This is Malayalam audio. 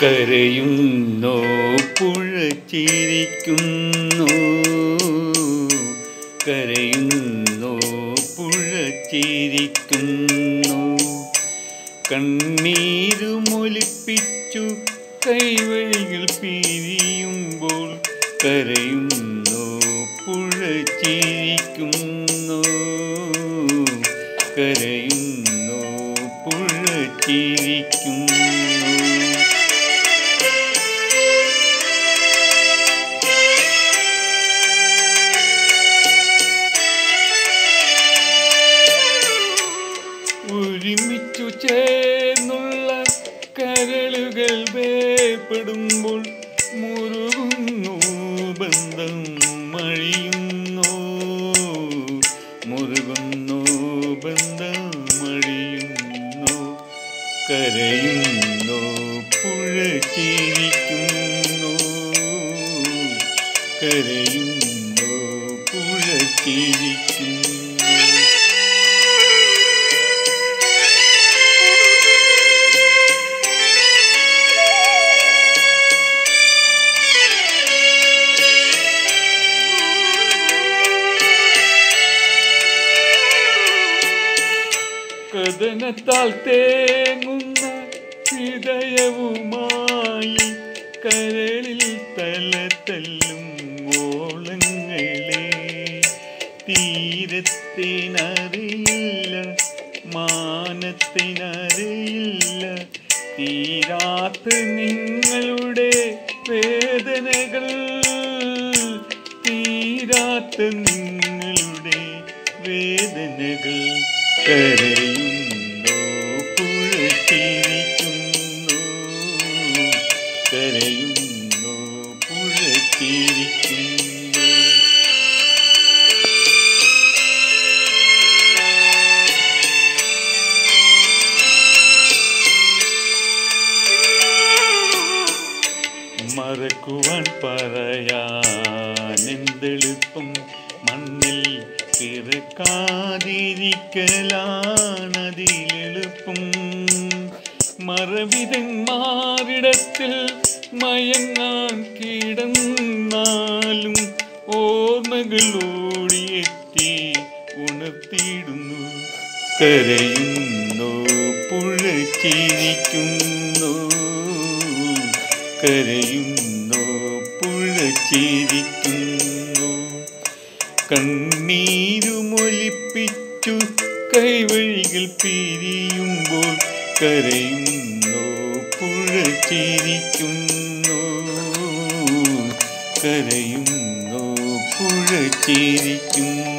കരയുന്നോ പുഴ ചിരിക്കുന്നു കരയുന്നോ പുഴ ചിരിക്കുന്നു കണ്ണീരുമൊലിപ്പിച്ചു കൈവഴികൾ പിരിയുമ്പോൾ കരയുന്നോ പുഴ ചിരിക്കുന്നു കരയുന്നോ പുഴ കരളുകൾ വേപ്പെടുമ്പോൾ മുറുകുന്നു ബന്ധം മഴിയുന്നു. മുറുകുന്നു ബന്ധം മഴിയുന്നു. കരയുന്നു പുഴ ചിരിക്കുന്നു കരയുന്നു പുഴ ചിരിക്കുന്നു കഥനത്താൽ തേങ്ങുന്ന ഹൃദയവുമായി കരളിൽ തല തല്ലും ഓളങ്ങളെ. തീരത്തിനറിയില്ല മാനത്തിനറിയില്ല തീരാത്ത് നിങ്ങളുടെ വേദനകൾ. തീരാത്ത നിങ്ങളുടെ വേദനകൾ കരയുന്നു കരയുന്നു മറക്കുവാൻ പറയാൻ മണ്ണിൽ പിറക്കാതിരിക്കലാണതിലെളുപ്പം. മറവിതന്മാരിടത്തിൽ മയങ്ങാൻ കിടന്നാലും ഓർമ്മകൾ ഓടിയെത്തി ഉണർത്തിയിടുന്നു. കരയുന്നു പുഴച്ചിരിക്കുന്നു. കരയുന്നു പുഴച്ചിരിക്കുന്നു. കണ്ണീരുമൊലിപ്പിച്ചു കൈവഴികൾ പിരിയുമ്പോൾ കരയുന്നു പുഴ ചിരിക്കുന്നു. കരയുന്നു പുഴ ചിരിക്കുന്നു.